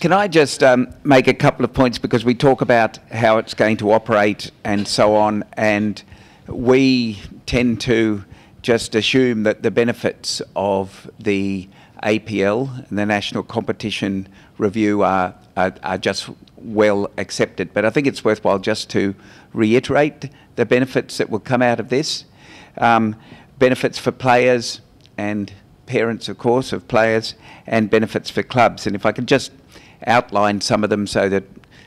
Can I just um, make a couple of points because we talk about how it's going to operate and so on, and we tend to just assume that the benefits of the APL and the National Competition Review are, are, are just well accepted. But I think it's worthwhile just to reiterate the benefits that will come out of this. Um, benefits for players and parents, of course, of players, and benefits for clubs. And if I could just outline some of them so that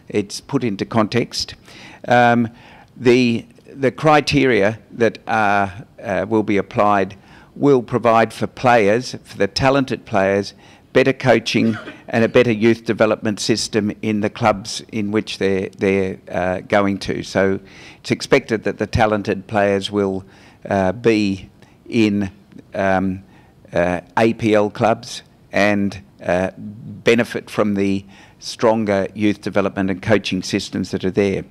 it's put into context. Um, the, the criteria that are, uh, will be applied will provide for players, for the talented players, better coaching and a better youth development system in the clubs in which they're, they're uh, going to. So it's expected that the talented players will uh, be in um, APL clubs and uh, benefit from the stronger youth development and coaching systems that are there.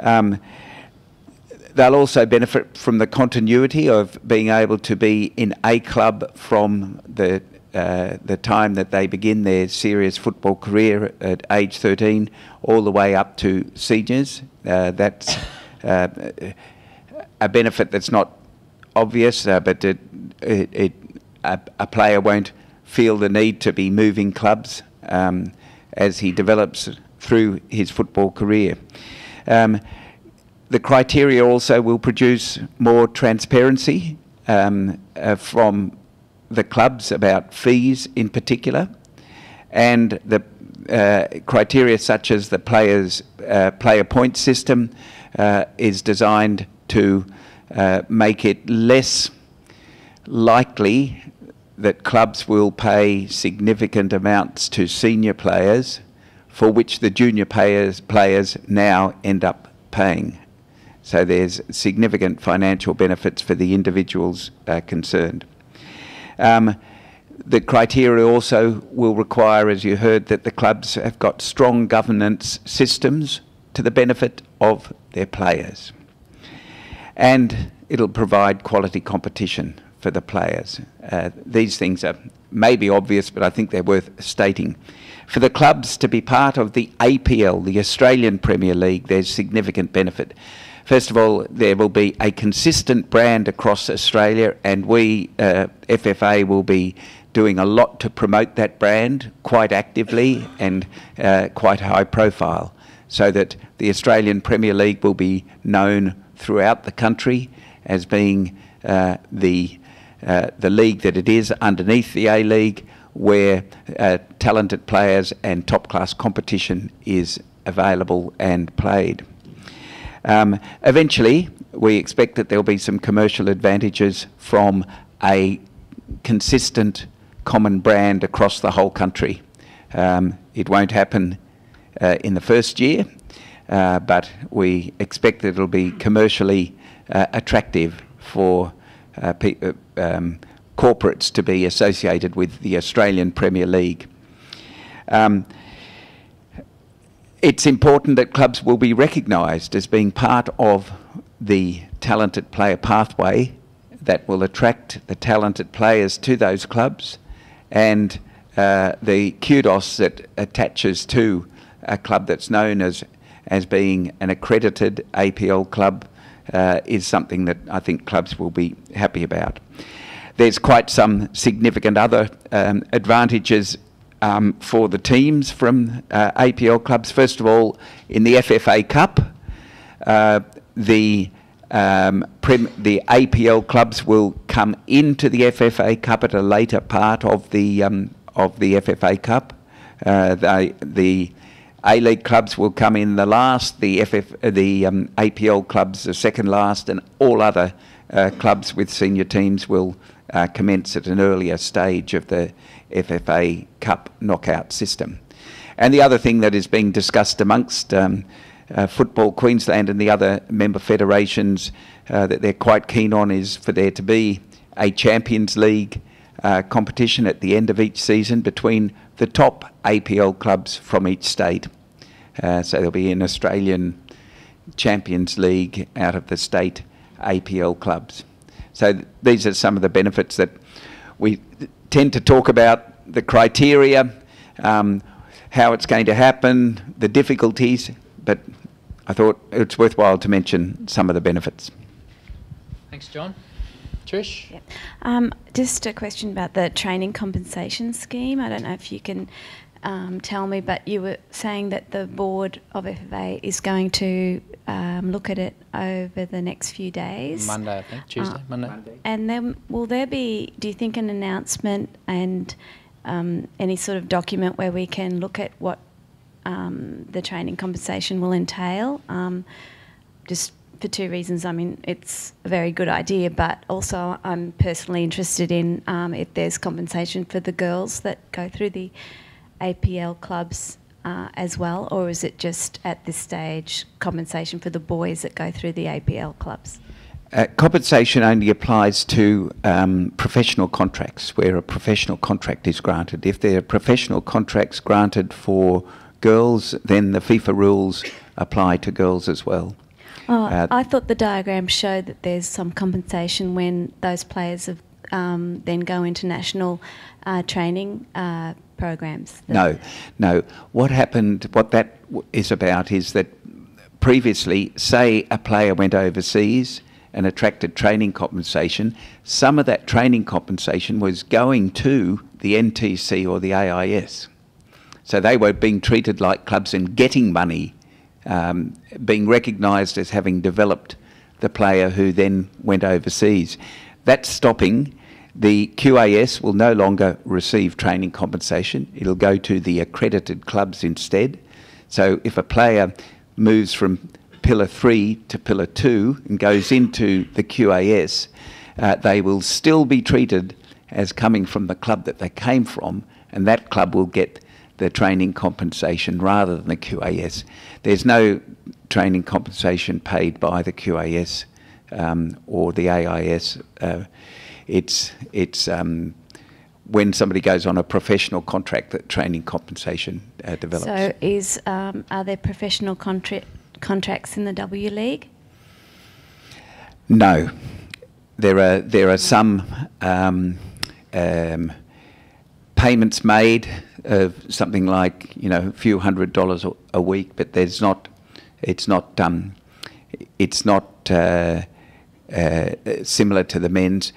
Um, they'll also benefit from the continuity of being able to be in a club from the uh, the time that they begin their serious football career at age 13 all the way up to seniors. Uh, that's uh, a benefit that's not obvious, uh, but it, it, it, a, a, player won't feel the need to be moving clubs um, as he develops through his football career. Um, the criteria also will produce more transparency um, uh, from the clubs about fees in particular, and the uh, criteria such as the players uh, player point system uh, is designed to uh, make it less likely that clubs will pay significant amounts to senior players for which the junior players, players now end up paying. So there's significant financial benefits for the individuals uh, concerned. Um, the criteria also will require, as you heard, that the clubs have got strong governance systems to the benefit of their players. And it'll provide quality competition for the players. Uh, these things are maybe obvious, but I think they're worth stating. For the clubs to be part of the APL, the Australian Premier League, there's significant benefit. First of all, there will be a consistent brand across Australia, and we, uh, FFA, will be doing a lot to promote that brand quite actively and uh, quite high profile, so that the Australian Premier League will be known throughout the country as being uh, the uh, the league that it is underneath the A League, where uh, talented players and top class competition is available and played. Um, eventually, we expect that there will be some commercial advantages from a consistent common brand across the whole country. Um, it won't happen uh, in the first year, uh, but we expect that it'll be commercially uh, attractive for uh, uh, um, corporates to be associated with the Australian Premier League. Um, it's important that clubs will be recognised as being part of the talented player pathway that will attract the talented players to those clubs and uh, the kudos that attaches to a club that's known as as being an accredited APL club uh, is something that I think clubs will be happy about. There's quite some significant other um, advantages um, for the teams from uh, APL clubs. First of all, in the FFA Cup, uh, the um, the APL clubs will come into the FFA Cup at a later part of the um, of the FFA Cup. Uh, they, the A League clubs will come in the last. The FF uh, the um, APL clubs the second last, and all other uh, clubs with senior teams will uh, commence at an earlier stage of the FFA Cup knockout system. And the other thing that is being discussed amongst um, uh, Football Queensland and the other member federations uh, that they're quite keen on is for there to be a Champions League uh, competition at the end of each season between the top APL clubs from each state. Uh, so there'll be an Australian Champions League out of the state APL clubs. So th these are some of the benefits that we tend to talk about the criteria. Um, how it's going to happen, the difficulties, but I thought it's worthwhile to mention some of the benefits. Thanks, John. Trish? Yep. Um, just a question about the training compensation scheme. I don't know if you can um, tell me, but you were saying that the board of FFA is going to um, look at it over the next few days. Monday, I think. Tuesday, Uh, Monday. And then will there be, do you think, an announcement and um, any sort of document where we can look at what um, the training compensation will entail? Um, just for two reasons. I mean, it's a very good idea, but also I'm personally interested in um, if there's compensation for the girls that go through the APL clubs uh, as well, or is it just at this stage compensation for the boys that go through the APL clubs? Uh, compensation only applies to um, professional contracts where a professional contract is granted. If there are professional contracts granted for girls, then the FIFA rules apply to girls as well. Oh, Uh, I thought the diagram showed that there's some compensation when those players have, um, then go into national uh, training uh, programs. No, no. What happened, what that is about is that previously, say a player went overseas and attracted training compensation, some of that training compensation was going to the NTC or the AIS. So they were being treated like clubs and getting money, um, being recognised as having developed the player who then went overseas. That's stopping. The QAS will no longer receive training compensation. It'll go to the accredited clubs instead. So if a player moves from Pillar 3 to Pillar 2 and goes into the QAS, uh, they will still be treated as coming from the club that they came from, and that club will get the training compensation rather than the QAS. There's no training compensation paid by the QAS um, or the AIS. Uh, it's it's um, when somebody goes on a professional contract that training compensation uh, develops. So, is um, are there professional contra- contracts in the W League? No, there are there are some um, um, payments made of something like you know a few hundred dollars a- week, but there's not. It's not. Um, it's not uh, uh, similar to the men's.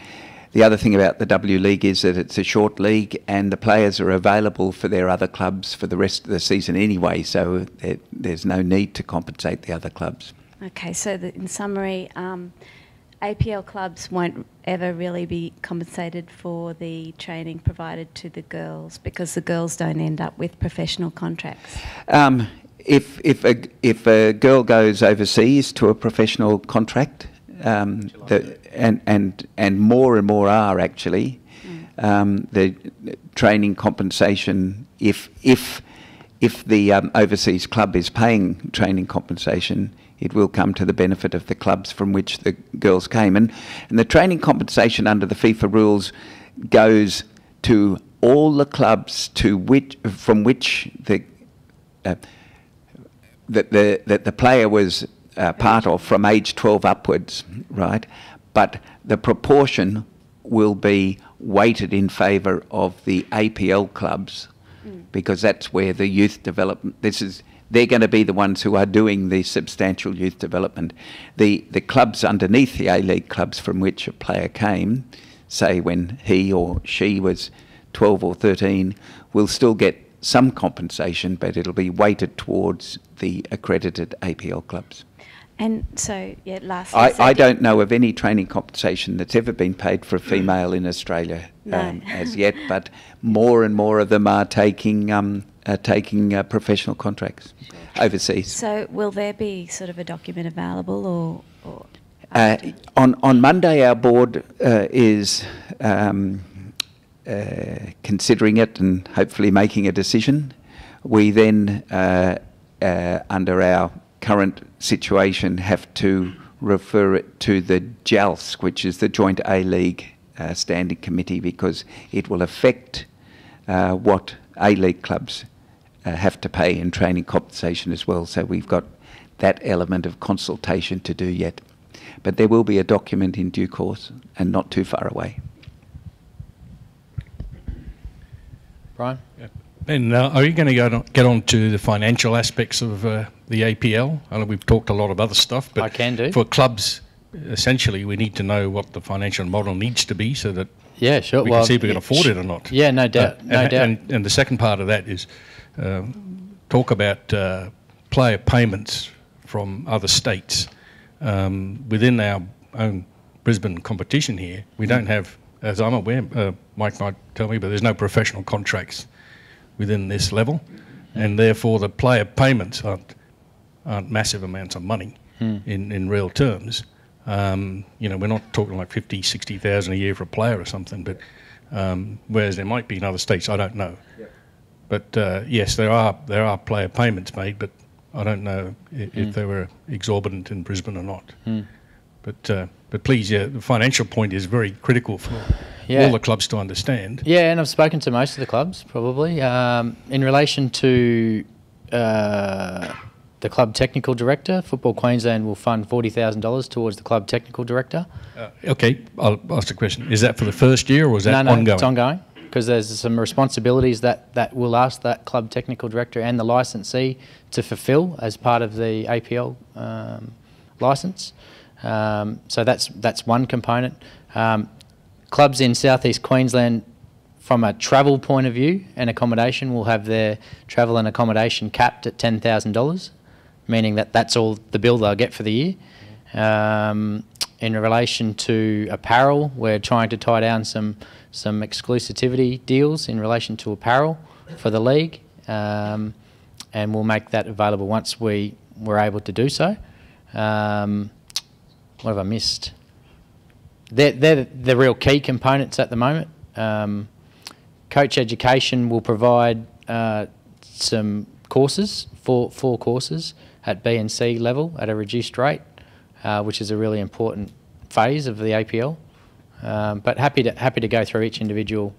The other thing about the W League is that it's a short league, and the players are available for their other clubs for the rest of the season anyway. So there, there's no need to compensate the other clubs. Okay, so the, in summary, um, APL clubs won't ever really be compensated for the training provided to the girls because the girls don't end up with professional contracts. Um, if if a if a girl goes overseas to a professional contract, um, the, and and and more and more are actually, um, the training compensation. If if if the um, overseas club is paying training compensation, it will come to the benefit of the clubs from which the girls came. And and the training compensation under the FIFA rules goes to all the clubs to which from which the uh, that the that the player was uh, part of from age 12 upwards, right? But the proportion will be weighted in favour of the APL clubs because that's where the youth development. This is they're going to be the ones who are doing the substantial youth development. The the clubs underneath the A League clubs from which a player came, say when he or she was 12 or 13, will still get some compensation, but it'll be weighted towards the accredited APL clubs. And so, yeah, lastly, I, I do- don't know of any training compensation that's ever been paid for a female in Australia No. um, as yet, but more and more of them are taking um, are taking uh, professional contracts overseas. So, will there be sort of a document available, or, or Uh, on on Monday, our board uh, is um, uh, considering it and hopefully making a decision. We then, uh, uh, under our current situation, have to refer it to the JALS, which is the Joint A League uh, Standing Committee, because it will affect uh, what A League clubs uh, have to pay in training compensation as well. So we've got that element of consultation to do yet. But there will be a document in due course and not too far away. Brian? Yeah. And uh, are you going to go on, get on to the financial aspects of uh, the APL? I know we've talked a lot of other stuff, but I can do. for clubs, essentially, we need to know what the financial model needs to be so that Yeah, sure. we well, can see if we can yeah, afford it or not. Yeah, no doubt. Uh, no and, doubt. And, and the second part of that is uh, talk about uh, player payments from other states. Um, within our own Brisbane competition here, we don't have, as I'm aware, uh, Mike might tell me, but there's no professional contracts within this level, and therefore the player payments aren't, aren't massive amounts of money in, in real terms. Um, you know, we're not talking like 50, 60,000 a year for a player or something, but um, whereas there might be in other states, I don't know. But uh, yes, there are there are player payments made, but I don't know if, if they were exorbitant in Brisbane or not. But uh, but please, yeah, the financial point is very critical for Yeah. all the clubs to understand. Yeah, and I've spoken to most of the clubs probably um, in relation to uh, the club technical director. Football Queensland will fund forty thousand dollars towards the club technical director. Uh, okay, I'll ask the question: Is that for the first year or is that no, no, ongoing? it's ongoing because there's some responsibilities that that will ask that club technical director and the licensee to fulfil as part of the APL um, license. Um, so that's that's one component. Um, clubs in southeast Queensland, from a travel point of view and accommodation, will have their travel and accommodation capped at ten thousand dollars, meaning that that's all the bill they'll get for the year. Um, in relation to apparel, we're trying to tie down some some exclusivity deals in relation to apparel for the league, um, and we'll make that available once we were able to do so. Um, what have I missed? They're, they're the real key components at the moment. Um, coach education will provide uh, some courses, four, four courses at B and C level at a reduced rate, uh, which is a really important phase of the APL. Um, but happy to happy to go through each individual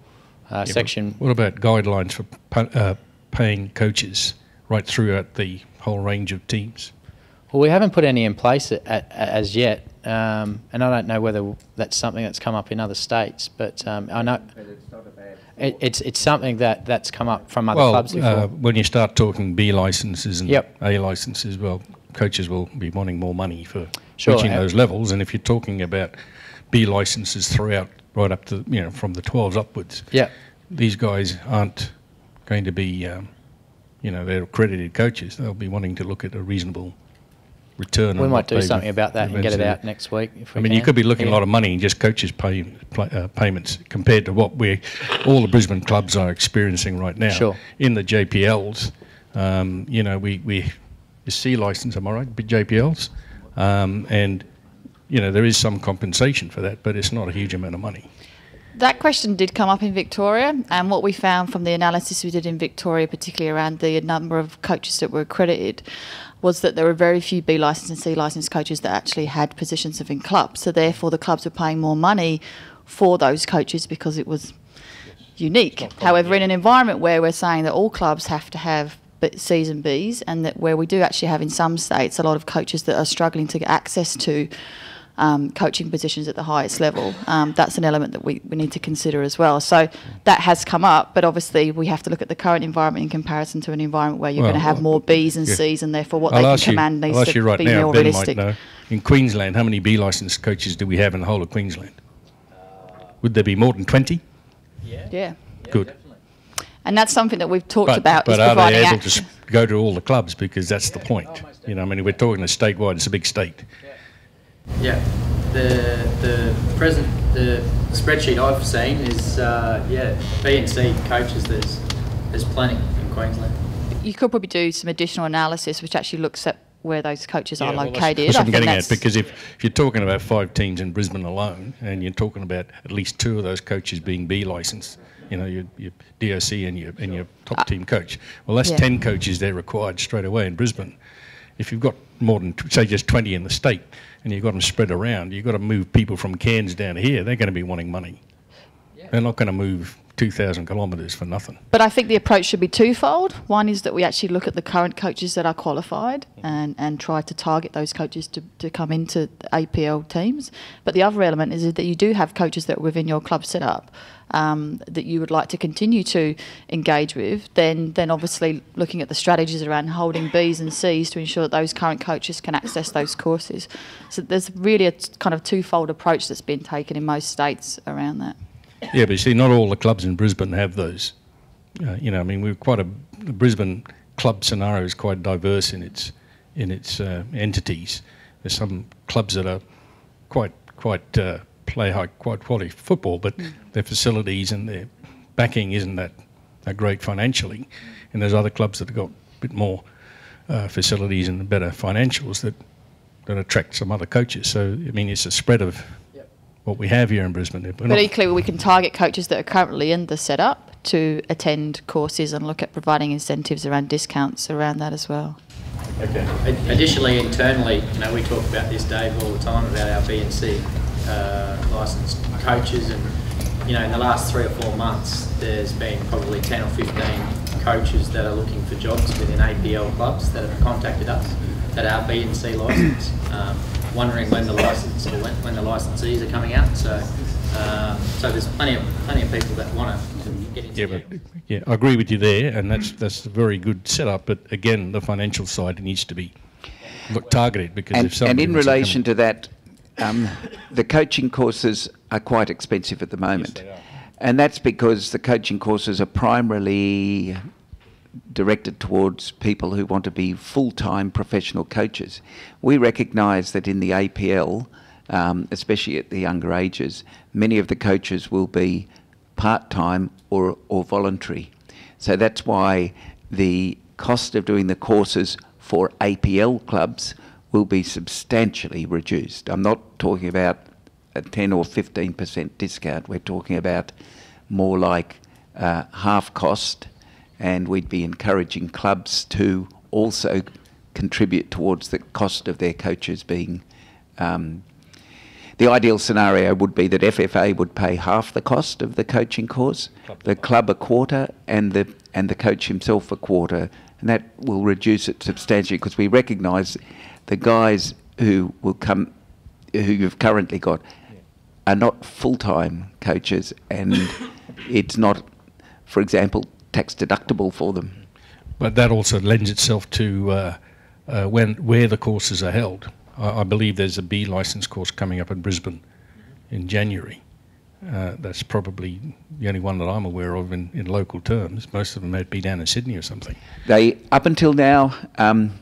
uh, Yeah, section. What about guidelines for pa- uh, paying coaches right throughout the whole range of teams? Well, we haven't put any in place at, at, as yet, um, and I don't know whether that's something that's come up in other states. But um, I know it, it's it's something that, that's come up from other well, clubs before. uh, when you start talking B licenses and Yep. A licenses, well, coaches will be wanting more money for Sure, reaching those levels. And if you're talking about B licenses throughout, right up to you know from the 12s upwards, yeah, these guys aren't going to be, um, you know, they're accredited coaches. They'll be wanting to look at a reasonable return. we might do something about that and get it out next week. If we I mean, you could be looking Yeah. a lot of money in just coaches' pay, uh, payments compared to what we all the Brisbane clubs are experiencing right now. Sure. In the JPLs, um, you know, we we is C license, am I right? Big JPLs, um, and you know there is some compensation for that, but it's not a huge amount of money. That question did come up in Victoria, and what we found from the analysis we did in Victoria, particularly around the number of coaches that were accredited, was that there were very few B licensed and C licensed coaches that actually had positions within clubs. So therefore, the clubs were paying more money for those coaches because it was unique. However, in an environment where we're saying that all clubs have to have C's and B's, and that where we do actually have in some states a lot of coaches that are struggling to get access to um, coaching positions at the highest level, um, that's an element that we, we need to consider as well. So that has come up, but obviously we have to look at the current environment in comparison to an environment where you're Well, going to have well, more B's and yeah. C's, and therefore what I'll they can ask you, command I'll needs ask to you right be now, more Ben realistic. might know. In Queensland, how many B licensed coaches do we have in the whole of Queensland? Would there be more than 20? Yeah. Good. And that's something that we've talked But, about but is are providing they able to access. go to all the clubs? Because that's the point. You know, I mean, we're talking a statewide, it's a big state. Yeah, the the present the spreadsheet I've seen is uh, yeah B and C coaches. There's there's plenty in Queensland. You could probably do some additional analysis which actually looks at where those coaches are Yeah, well, that's- located. That's I what I'm think getting at, because if, if you're talking about five teams in Brisbane alone, and you're talking about at least two of those coaches being B licensed, you know, your, your DOC and your, and your top team coach, well, that's Uh, Yeah. 10 coaches they're required straight away in Brisbane. If you've got more than, say, just 20 in the state, and you've got them spread around, you've got to move people from Cairns down here, they're going to be wanting money. They're not going to move 2,000 kilometres for nothing. But I think the approach should be twofold. One is that we actually look at the current coaches that are qualified and, and try to target those coaches to, to come into APL teams. But the other element is that you do have coaches that are within your club setup um, that you would like to continue to engage with. Then, then obviously looking at the strategies around holding Bs and Cs to ensure that those current coaches can access those courses. So there's really a kind of twofold approach that's been taken in most states around that. Yeah, but you see, not all the clubs in Brisbane have those. Uh, you know, I mean, we're quite a the Brisbane club scenario is quite diverse in its in its uh, entities. There's some clubs that are quite quite uh, play high quite quality football, but their facilities and their backing isn't that, that great financially. And there's other clubs that have got a bit more uh, facilities and better financials that that attract some other coaches. So I mean, it's a spread of what we have here in Brisbane. We're But equally, we can target coaches that are currently in the setup to attend courses and look at providing incentives around discounts around that as well. Ad- Additionally, internally, you know, we talk about this, Dave, all the time about our BNC uh, licensed coaches, and you know, in the last three or four months, there's been probably 10 or 15 coaches that are looking for jobs within APL clubs that have contacted us that are BNC licensed, um, wondering when the license or when, when the licensees are coming out. So, um, so there's plenty of plenty of people that want to get into Yeah, the but yeah, I agree with you there, and that's that's a very good setup. But again, the financial side needs to be look targeted because And, if somebody and in wants to relation to that, um, the coaching courses are quite expensive at the moment. they are. And that's because the coaching courses are primarily directed towards people who want to be full-time professional coaches. We recognise that in the APL, um, especially at the younger ages, many of the coaches will be part-time or, or voluntary. So that's why the cost of doing the courses for APL clubs will be substantially reduced. I'm not talking about a 10 or 15% discount. We're talking about more like uh, half cost, and we'd be encouraging clubs to also contribute towards the cost of their coaches being. Um, the ideal scenario would be that FFA would pay half the cost of the coaching course, the club a quarter, and the and the coach himself a quarter, and that will reduce it substantially because we recognise the guys who will come, who you've currently got, are not full-time coaches, and it's not, for example, tax deductible for them. But that also lends itself to uh, uh, when where the courses are held. I, I believe there's a B license course coming up in Brisbane in January. Uh, that's probably the only one that I'm aware of in, in local terms. Most of them might be down in Sydney or something. They up until now, um,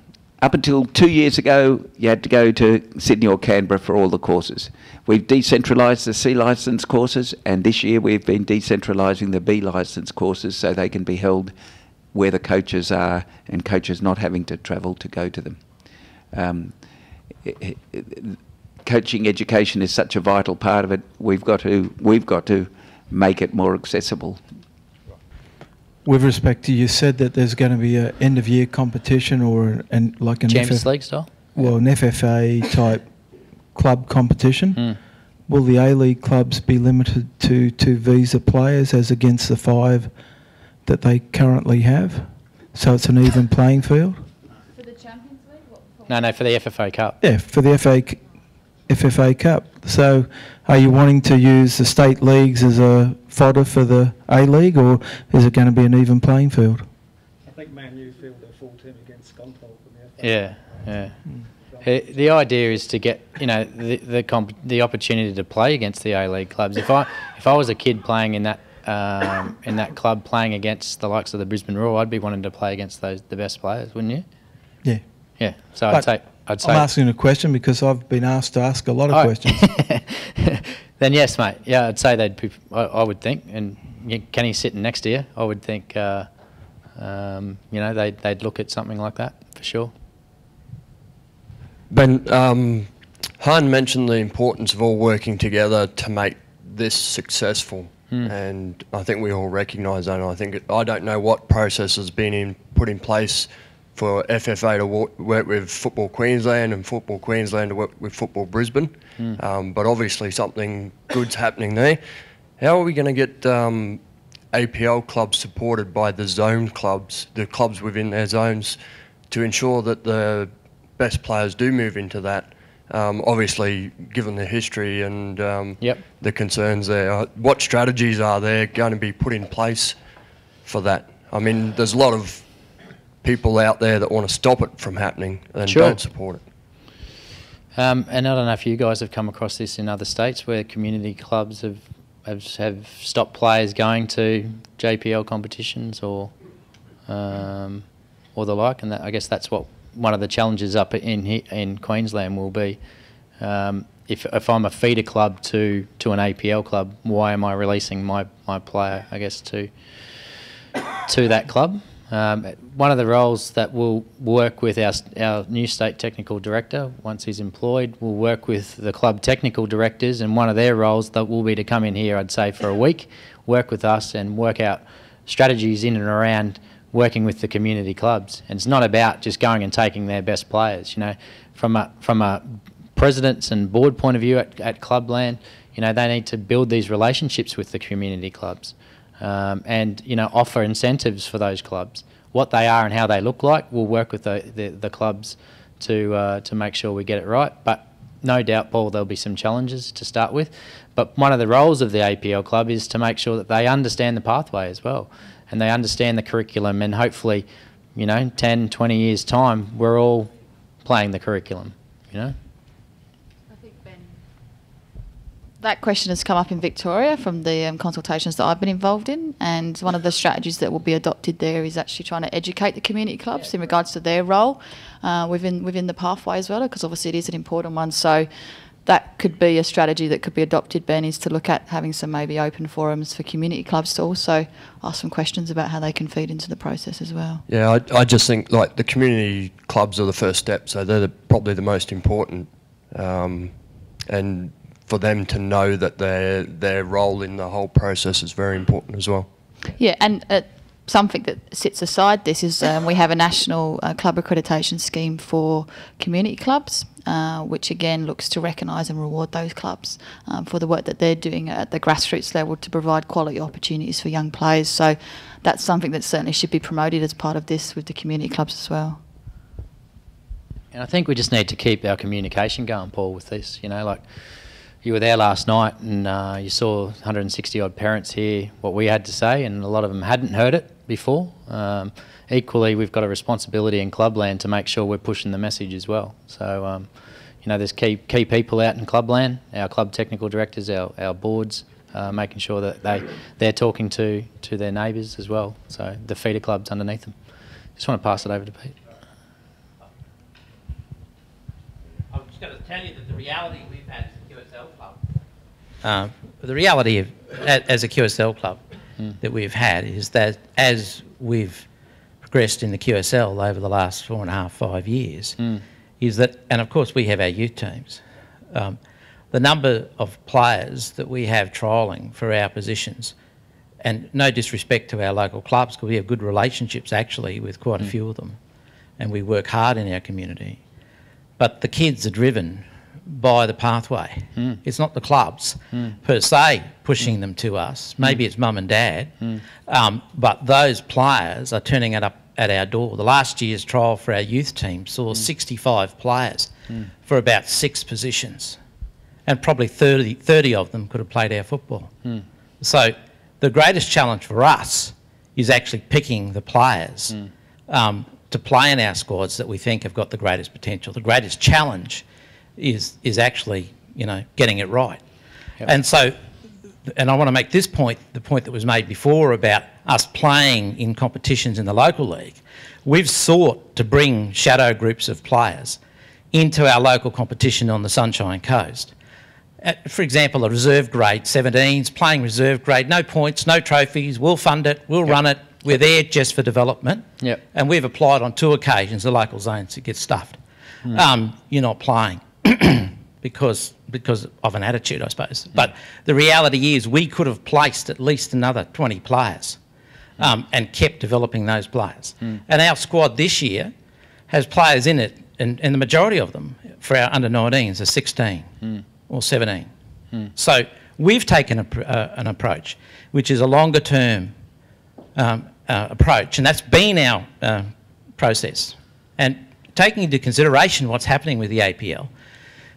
up until two years ago, you had to go to Sydney or Canberra for all the courses. We've decentralised the C licence courses, and this year we've been decentralising the B licence courses so they can be held where the coaches are, and coaches not having to travel to go to them. Um, coaching education is such a vital part of it. We've got to we've got to make it more accessible. With respect to you said that there's going to be a end of year competition or an, like an Champions FF League style. well an FFA type club competition. Mm. Will the A League clubs be limited to two visa players as against the five that they currently have? So it's an even playing field. For the Champions League? No, no, for the FFA Cup. Yeah, for the FA FFA Cup. So, are you wanting to use the state leagues as a fodder for the A League, or is it going to be an even playing field? I think Man U field their full team against Scunthorpe in the Yeah, yeah. The idea is to get you know the the, comp- the opportunity to play against the A League clubs. If I if I was a kid playing in that um, in that club playing against the likes of the Brisbane Roar, I'd be wanting to play against those the best players, wouldn't you? Yeah. Yeah. So I'd But say I'd say. I'm asking a question because I've been asked to ask a lot of Oh. questions. then yes, mate. Yeah, I'd say they'd. Be, I, I would think, and can Kenny's sitting next to you. I would think. Uh, um, you know, they'd they'd look at something like that for sure. Ben, um, Han mentioned the importance of all working together to make this successful, Hmm. and I think we all recognise that. And I think I don't know what process has been in, put in place for FFA to wo- work with Football Queensland and Football Queensland to work with Football Brisbane, um, but obviously something good's happening there. How are we going to get um, APL clubs supported by the zone clubs, the clubs within their zones, to ensure that the best players do move into that. Um, obviously, given the history and um, Yep. the concerns there, uh, what strategies are there going to be put in place for that? I mean, there's a lot of people out there that want to stop it from happening and Sure. don't support it. Um, and I don't know if you guys have come across this in other states where community clubs have have, have stopped players going to JPL competitions or um, or the like, and that, I guess that's what one of the challenges up in in Queensland will be. Um, if, if I'm a feeder club to, to an APL club, why am I releasing my, my player, I guess, to to that club. Um, one of the roles that we'll work with our, our new state technical director once he's employed, we'll work with the club technical directors, and one of their roles that will be to come in here, I'd say, for a week, work with us and work out strategies in and around working with the community clubs. And it's not about just going and taking their best players. You know, from a from a presidents and board point of view at, at Clubland, you know, they need to build these relationships with the community clubs um, and you know offer incentives for those clubs. What they are and how they look like, we'll work with the, the, the clubs to uh, to make sure we get it right. But no doubt, Paul, there'll be some challenges to start with. But one of the roles of the APL club is to make sure that they understand the pathway as well, and they understand the curriculum, and hopefully, you know, 10, 20 years time, we're all playing the curriculum. You know. That question has come up in Victoria from the um, consultations that I've been involved in, and one of the strategies that will be adopted there is actually trying to educate the community clubs in regards to their role uh, within within the pathway as well, because obviously it is an important one. So that could be a strategy that could be adopted. Ben is to look at having some maybe open forums for community clubs to also ask some questions about how they can feed into the process as well. Yeah, I, I just think like the community clubs are the first step, so they're the, probably the most important, um, and for them to know that their their role in the whole process is very important as well. Yeah, and uh, something that sits aside this is um, we have a national uh, club accreditation scheme for community clubs, uh, which again looks to recognise and reward those clubs um, for the work that they're doing at the grassroots level to provide quality opportunities for young players. So that's something that certainly should be promoted as part of this with the community clubs as well. And I think we just need to keep our communication going, Paul, with this. You know, like you were there last night and uh, you saw 160 odd parents hear what we had to say, and a lot of them hadn't heard it before. Um, equally, we've got a responsibility in Clubland to make sure we're pushing the message as well. So, um, you know, there's key key people out in Clubland, our club technical directors, our, our boards, uh, making sure that they they're talking to to their neighbours as well. So the feeder clubs underneath them. Just want to pass it over to Pete. I was just going to tell you that the reality we've had as a QSL club, uh, the reality of as a QSL club that we've had is that as we've progressed in the QSL over the last four and a half, five years, is that, and of course we have our youth teams, um, the number of players that we have trialling for our positions, and no disrespect to our local clubs, because we have good relationships actually with quite a few of them, and we work hard in our community but the kids are driven by the pathway. Hmm. It's not the clubs hmm. per se pushing them to us. Hmm. Maybe it's mum and dad, um, but those players are turning it up at our door. The last year's trial for our youth team saw 65 players for about six positions, and probably 30, 30 of them could have played our football. So the greatest challenge for us is actually picking the players um, to play in our squads that we think have got the greatest potential. The greatest challenge is is actually you know getting it right. And so, and I want to make this point, the point that was made before about us playing in competitions in the local league. We've sought to bring shadow groups of players into our local competition on the Sunshine Coast. Uh, for example, a reserve grade 17s, playing reserve grade, no points, no trophies, we'll fund it, we'll run it, we're there just for development. Yep. And we've applied on two occasions, the local zones, it gets stuffed. Um, you're not playing because, because of an attitude, I suppose. But the reality is we could have placed at least another 20 players um, and kept developing those players. And our squad this year has players in it, and, and the majority of them for our under 19s are 16 or 17. So we've taken a, uh, an approach which is a longer term um, uh, approach, and that's been our uh, process. And taking into consideration what's happening with the APL,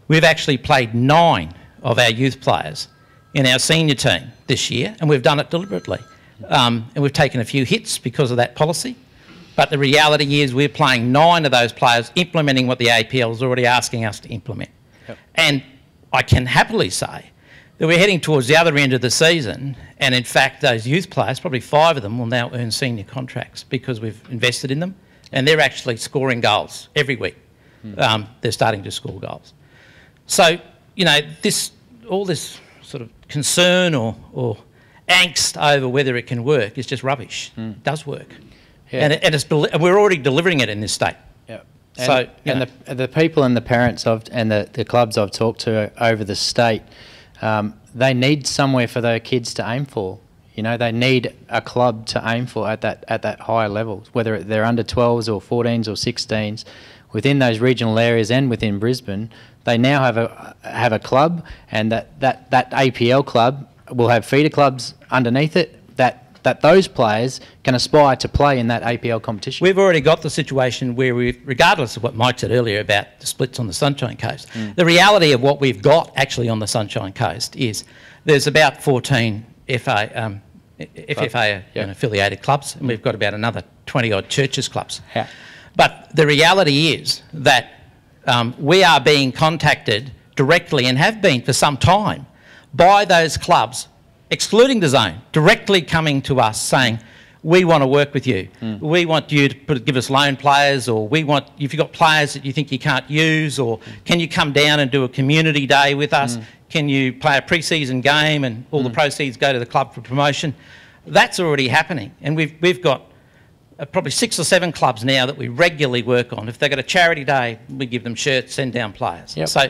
we've actually played nine of our youth players in our senior team this year, and we've done it deliberately. Um, and we've taken a few hits because of that policy. But the reality is we're playing nine of those players implementing what the APL is already asking us to implement. Yep. And I can happily say that we're heading towards the other end of the season, and in fact, those youth players, probably five of them, will now earn senior contracts because we've invested in them, and they're actually scoring goals every week. Mm. Um, they're starting to score goals. So, you know, this all this sort of concern or, or angst over whether it can work is just rubbish. Mm. It does work. Yeah. And, it, and, it's, and we're already delivering it in this state. Yeah. And, so, and the, the people and the parents of, and the, the clubs I've talked to over the state, um, they need somewhere for their kids to aim for. You know, they need a club to aim for at that at that higher level, whether they're under 12s or 14s or 16s, within those regional areas and within Brisbane. They now have a have a club, and that, that, that APL club will have feeder clubs underneath it that that those players can aspire to play in that APL competition. We've already got the situation where we, regardless of what Mike said earlier about the splits on the Sunshine Coast, mm. the reality of what we've got actually on the Sunshine Coast is there's about 14 FA, um, FFA yep. affiliated clubs, and we've got about another 20 odd churches clubs. Yeah. But the reality is that um, we are being contacted directly and have been for some time by those clubs, excluding the zone, directly coming to us saying, we want to work with you. Mm. We want you to put, give us loan players, or we want, if you've got players that you think you can't use, or can you come down and do a community day with us? Mm. Can you play a pre season game and all mm. the proceeds go to the club for promotion? That's already happening. And we've, we've got uh, probably six or seven clubs now that we regularly work on. If they've got a charity day, we give them shirts, send down players. Yep. So,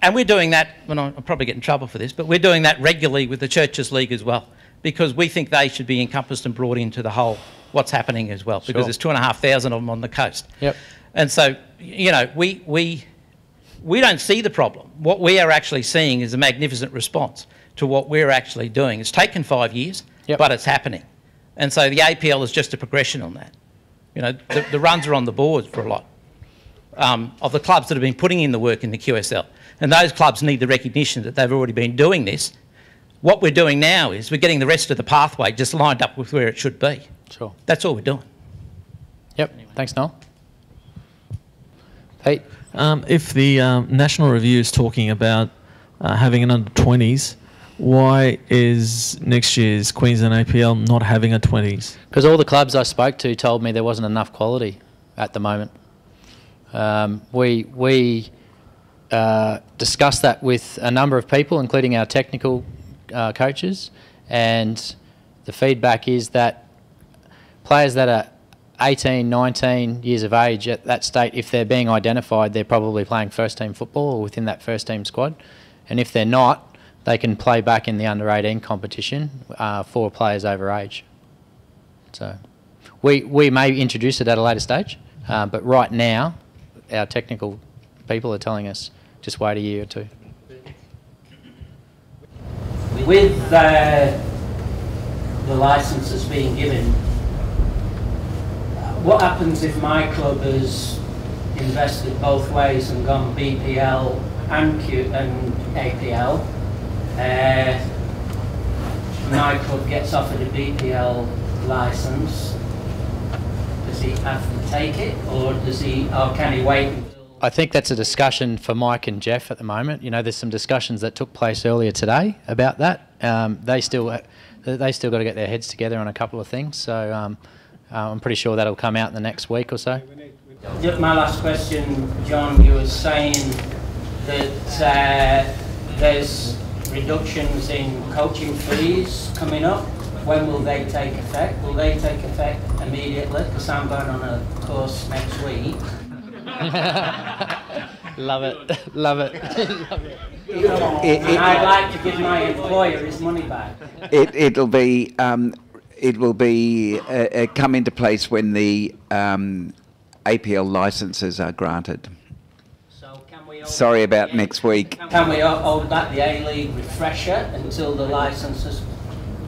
and we're doing that, well, I'll probably get in trouble for this, but we're doing that regularly with the Churches League as well, because we think they should be encompassed and brought into the whole what's happening as well, because sure. there's two and a half thousand of them on the coast. Yep. And so, you know, we, we, we don't see the problem. What we are actually seeing is a magnificent response to what we're actually doing. It's taken five years, yep. but it's happening. And so the APL is just a progression on that. You know, the, the runs are on the board for a lot um, of the clubs that have been putting in the work in the QSL. And those clubs need the recognition that they've already been doing this. What we're doing now is we're getting the rest of the pathway just lined up with where it should be. Sure. That's all we're doing. Yep. Anyway. Thanks, Noel. Pete? Um, if the um, National Review is talking about uh, having an under 20s, why is next year's Queensland APL not having a 20s? Because all the clubs I spoke to told me there wasn't enough quality at the moment. Um, we we uh, discussed that with a number of people, including our technical uh, coaches, and the feedback is that players that are 18, 19 years of age at that state, if they're being identified, they're probably playing first team football or within that first team squad. And if they're not, they can play back in the under 18 competition uh, for players over age. So we, we may introduce it at a later stage, uh, but right now our technical people are telling us just wait a year or two. With uh, the licenses being given, what happens if my club has invested both ways and gone BPL and, Q and APL? Uh, my club gets offered a BPL license. Does he have to take it, or does he, or can he wait? I think that's a discussion for Mike and Jeff at the moment. You know, there's some discussions that took place earlier today about that. Um, they still they still got to get their heads together on a couple of things. So um, uh, I'm pretty sure that'll come out in the next week or so. My last question, John. You were saying that uh, there's reductions in coaching fees coming up. When will they take effect? Will they take effect immediately? Because I'm going on a course next week. Love it. Love it. Love it. It, it, I'd like to give my employer his money back. It, it'll be, um, it will be, uh, uh, come into place when the um, APL licenses are granted. Sorry about next week. Can we hold back the A-League refresher until the licenses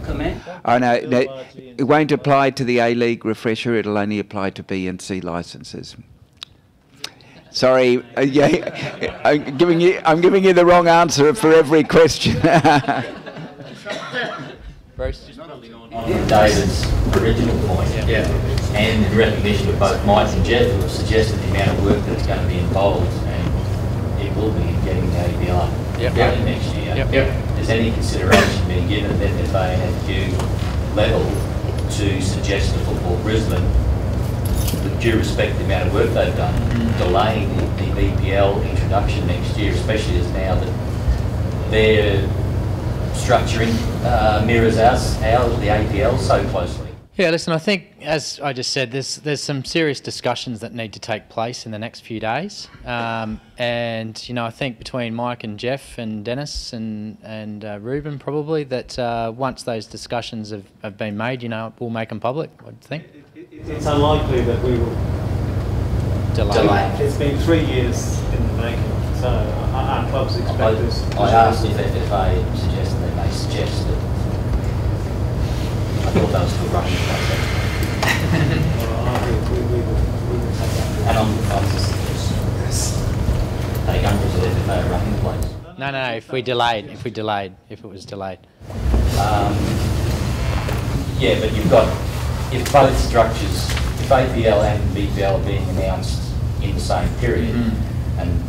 comment? Oh no, no, it won't apply to the A League refresher. It'll only apply to B and C licenses. Sorry, uh, yeah, I'm giving you I'm giving you the wrong answer for every question. Bruce? David's original point. Yeah. And in recognition of both Mike and Jeff who have suggested the amount of work that's going to be involved and it will be in getting the APL Yep. next year. Yep. Any consideration been given that at FFA and FQ level to suggest to Football Brisbane, with due respect to the amount of work they've done, mm. delaying the, the BPL introduction next year, especially as now that their structuring uh, mirrors ours, ours, the APL, so closely. Yeah, listen, I think, as I just said, there's there's some serious discussions that need to take place in the next few days. Um, and, you know, I think between Mike and Jeff and Dennis and, and uh, Ruben probably, that uh, once those discussions have, have been made, you know, we'll make them public, I think. It's unlikely that we will Delay. It's been three years in the making, so our, our clubs expect I, us. I asked if FFA suggested they may suggest that. I thought that was still running the process. Well, I think we, we will, we will take that. And I'm, I'm just take umbrage that FFA running the place. No, no, no, if we delayed, if we delayed, if it was delayed. Um, yeah, but you've got, if both structures, if APL and BPL are being announced in the same period, and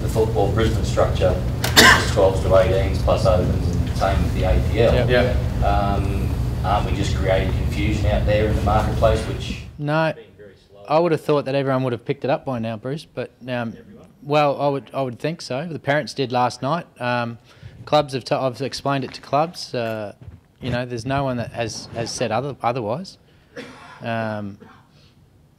the football Brisbane structure is 12s to 18s plus opens, and same with the APL, Yep. um, aren't we just creating confusion out there in the marketplace, which No, I would have thought that everyone would have picked it up by now, Bruce. But um, well, I would I would think so. The parents did last night. Um, clubs have t- I've explained it to clubs. Uh, you know, there's no one that has has said other otherwise, um,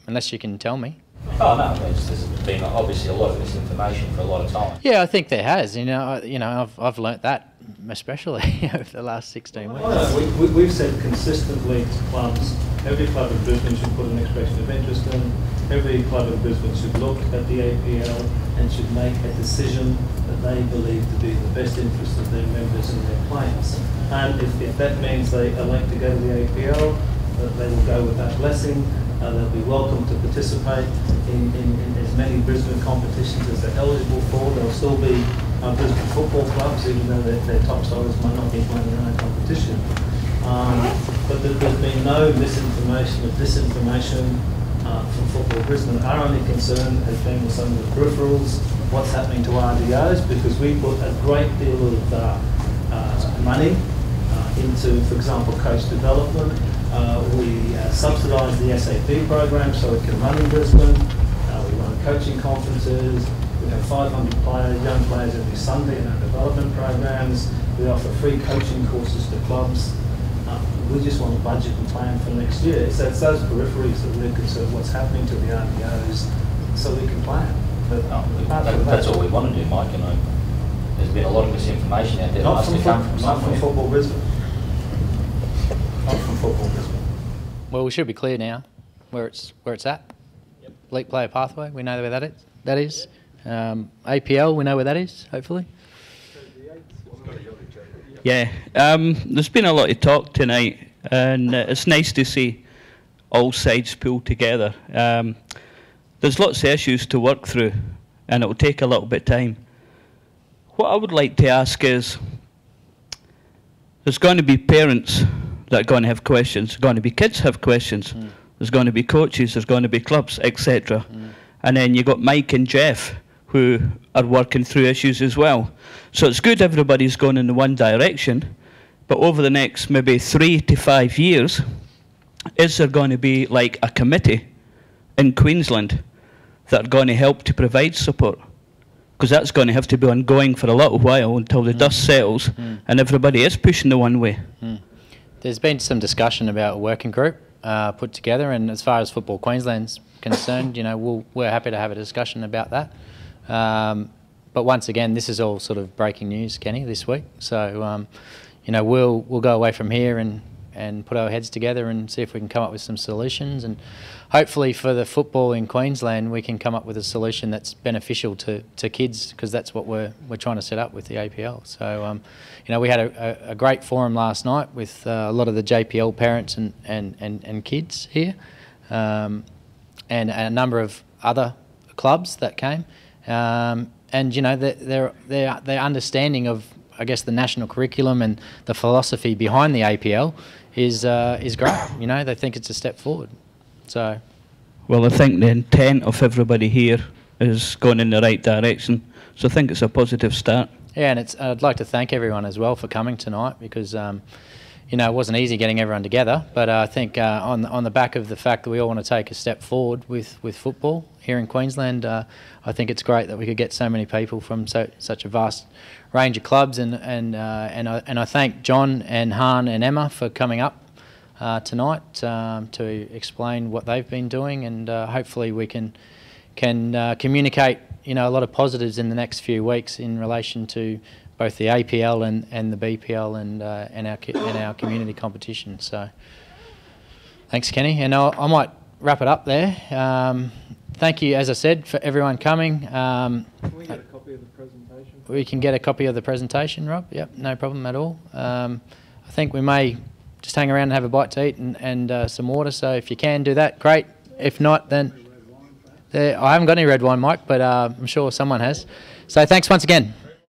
unless you can tell me. Oh no, there's, there's been obviously a lot of misinformation for a lot of time. Yeah, I think there has. You know, I, you know, I've I've learnt that especially over the last 16 weeks. Oh, no, we, we, we've said consistently to clubs, every club in Brisbane should put an expression of interest in, every club in Brisbane should look at the APL and should make a decision that they believe to be in the best interest of their members and their players. And if, if that means they elect to go to the APL, that they will go with that blessing. Uh, they'll be welcome to participate in, in, in as many Brisbane competitions as they're eligible for. There'll still be uh, Brisbane football clubs, even though their, their top stars might not be playing their own competition. Um, but there, there's been no misinformation or disinformation uh, from Football Brisbane. Our only concern has been with some of the peripherals, what's happening to RDOs, because we put a great deal of uh, uh, money uh, into, for example, coach development. Uh, we uh, subsidise the SAP program so it can run in Brisbane. Uh, we run coaching conferences. We have 500 players, young players every Sunday in our development programs. We offer free coaching courses to clubs. Uh, we just want to budget and plan for next year. So it's those peripheries that we're concerned what's happening to the RDOs so we can plan. But No, we- apart that, that's all we want to do, Mike, and I, there's been a lot of misinformation out there that Not must from, have come from not from. Football Brisbane. Not from Football Well, we should be clear now where it's where it's at. Elite player pathway, we know where that is. That is. Um, APL, we know where that is. Hopefully. Yeah, um, there's been a lot of talk tonight, and uh, it's nice to see all sides pull together. Um, there's lots of issues to work through, and it will take a little bit of time. What I would like to ask is, there's going to be parents that are going to have questions, there's going to be kids have questions, hmm. there's going to be coaches, there's going to be clubs, etc. Hmm. And then you've got Mike and Jeff who are working through issues as well. So it's good everybody's going in the one direction, but over the next maybe three to five years, is there going to be like a committee in Queensland that are going to help to provide support? Because that's going to have to be ongoing for a little while until the hmm. dust settles and everybody is pushing the one way. There's been some discussion about a working group uh, put together, and as far as Football Queensland's concerned, you know, we'll, we're happy to have a discussion about that. Um, but once again, this is all sort of breaking news, Kenny, this week. So, um, you know, we'll we'll go away from here and and put our heads together and see if we can come up with some solutions. And hopefully for the football in Queensland, we can come up with a solution that's beneficial to, to kids because that's what we're, we're trying to set up with the APL. So, um, you know, we had a, a, great forum last night with uh, a lot of the JPL parents and, and, and, and kids here um, and a number of other clubs that came. Um, and, you know, their, their, their, their understanding of I guess the national curriculum and the philosophy behind the APL is uh, is great. You know, they think it's a step forward. So, well, I think the intent of everybody here is going in the right direction. So I think it's a positive start. Yeah, and it's. I'd like to thank everyone as well for coming tonight because. Um, you know, it wasn't easy getting everyone together, but uh, I think uh, on on the back of the fact that we all want to take a step forward with, with football here in Queensland, uh, I think it's great that we could get so many people from so such a vast range of clubs, and and uh, and I and I thank John and Han and Emma for coming up uh, tonight um, to explain what they've been doing, and uh, hopefully we can can communicate you know a lot of positives in the next few weeks in relation to both the APL and, and the BPL and uh, and our and our community competition. So, thanks, Kenny, and I'll, i might wrap it up there. Um, thank you, as I said, for everyone coming. Um, can we get a copy of the presentation? We can get a copy of the presentation, Rob. Yep, no problem at all. Um, I think we may just hang around and have a bite to eat and, and uh, some water. So if you can do that, great. If not, then I haven't got any red wine, Mike, but uh, I'm sure someone has. So thanks once again.